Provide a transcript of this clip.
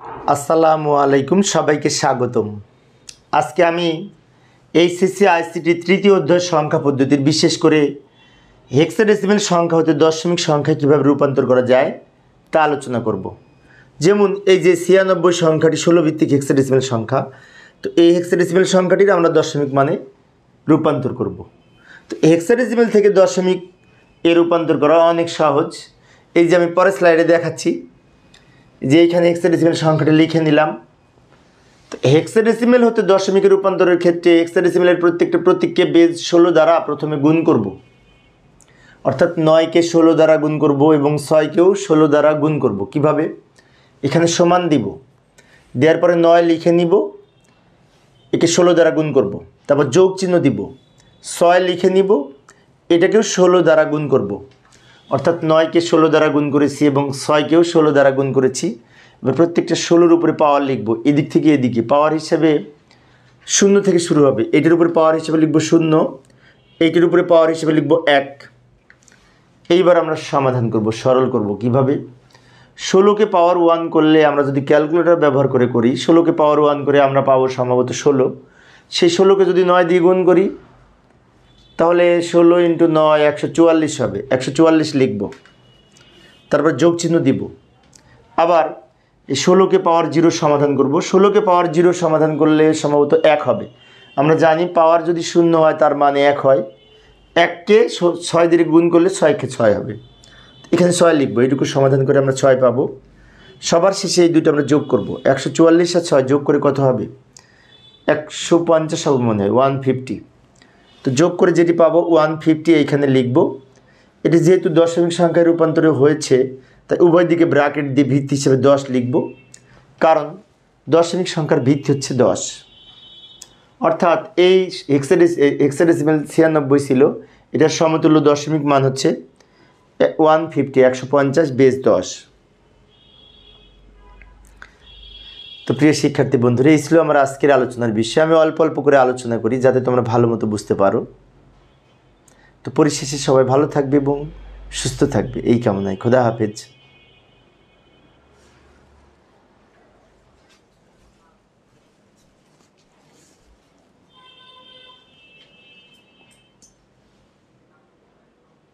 আসসালামু আলাইকুম, সবাইকে স্বাগতম। আজকে আমি এইচএসসি, আইসিটি তৃতীয় অধ্যায় সংখ্যা পদ্ধতির বিশেষ করে হেক্সাডেসিমেল সংখ্যা হতে দশমিক সংখ্যা কীভাবে রূপান্তর করা যায় তা আলোচনা করব। যেমন এই যে ছিয়ানব্বই সংখ্যাটি ষোলো ভিত্তিক হেক্সাডেসিমেল সংখ্যা, তো এই হেক্সাডেসিমেল সংখ্যাটির আমরা দশমিক মানে রূপান্তর করব। তো হেক্সাডেসিমেল থেকে দশমিক এ রূপান্তর করা অনেক সহজ। এই যে আমি পরের স্লাইডে দেখাচ্ছি। যে এইখানে হেক্সাডেসিমেল সংখ্যাটা লিখে নিলাম। তো হেক্সাডেসিমেল হতে দশমিকের রূপান্তরের ক্ষেত্রে হেক্সাডেসিমেলের প্রত্যেকটা প্রতীককে বেজ ষোলো দ্বারা প্রথমে গুণ করব। অর্থাৎ নয়কে ষোলো দ্বারা গুণ করব এবং ছয়কেও ষোলো দ্বারা গুণ করব। কীভাবে? এখানে সমান দিব। দেওয়ার পরে নয় লিখে নিব। একে ষোলো দ্বারা গুণ করব। তারপর যোগ চিহ্ন দিব। ছয় লিখে নিব। এটাকেও ষোলো দ্বারা গুণ করব। অর্থাৎ নয়কে ষোলো দ্বারা গুণ করেছি এবং ছয়কেও ষোলো দ্বারা গুণ করেছি। এবার প্রত্যেকটা ষোলোর উপরে পাওয়ার লিখব। এদিক থেকে এদিকে। পাওয়ার হিসাবে শূন্য থেকে শুরু হবে। এটির উপরে পাওয়ার হিসেবে লিখব শূন্য। এইটির উপরে পাওয়ার হিসেবে লিখব এক। এইবার আমরা সমাধান করব, সরল করব কীভাবে? ষোলোকে পাওয়ার ওয়ান করলে আমরা যদি ক্যালকুলেটর ব্যবহার করে করি, ষোলোকে পাওয়ার ওয়ান করে আমরা পাবো সম্ভবত ষোলো। সেই ষোলোকে যদি নয় দিয়ে গুণ করি তাহলে ষোলো ইন্টু নয় একশো চুয়াল্লিশ হবে। একশো চুয়াল্লিশ লিখব। তারপর যোগ চিহ্ন দিব। আবার এই ষোলোকে পাওয়ার জিরো সমাধান করব। ষোলোকে পাওয়ার জিরো সমাধান করলে সম্ভবত এক হবে। আমরা জানি পাওয়ার যদি শূন্য হয়, তার মানে এক হয়। এককে ছয় দিয়ে গুণ করলে ছয়কে ছয় হবে। এখানে ছয় লিখব। এইটুকু সমাধান করে আমরা ছয় পাবো। সবার শেষে এই দুটো আমরা যোগ করব। একশো চুয়াল্লিশ আর ছয় যোগ করে কত হবে? একশো পঞ্চাশ হবে মনে হয় ওয়ান ফিফটি তো যোগ করে যেটি পাবো ওয়ান ফিফটি এইখানে লিখব। এটি যেহেতু দশমিক সংখ্যায় রূপান্তরে হয়েছে, তাই উভয় দিকে ব্র্যাকেট দিয়ে ভিত্তি হিসেবে দশ লিখব। কারণ দশমিক সংখ্যার ভিত্তি হচ্ছে দশ। অর্থাৎ এই হেক্সাডেস হেক্সাডেসিমেল ছিয়ানব্বই ছিল, এটার সমতুল্য দশমিক মান হচ্ছে ওয়ান ফিফটি একশো পঞ্চাশ বেস দশ। তো প্রিয় শিক্ষার্থী বন্ধুরা, এই ছিল আমার আজকের আলোচনার বিষয়। আমি অল্প অল্প করে আলোচনা করি যাতে তোমরা ভালো মতো বুঝতে পারো। তো পরিশেষে সবাই ভালো থাকবে এবং সুস্থ থাকবে। এই কামনায় খোদা হাফেজ।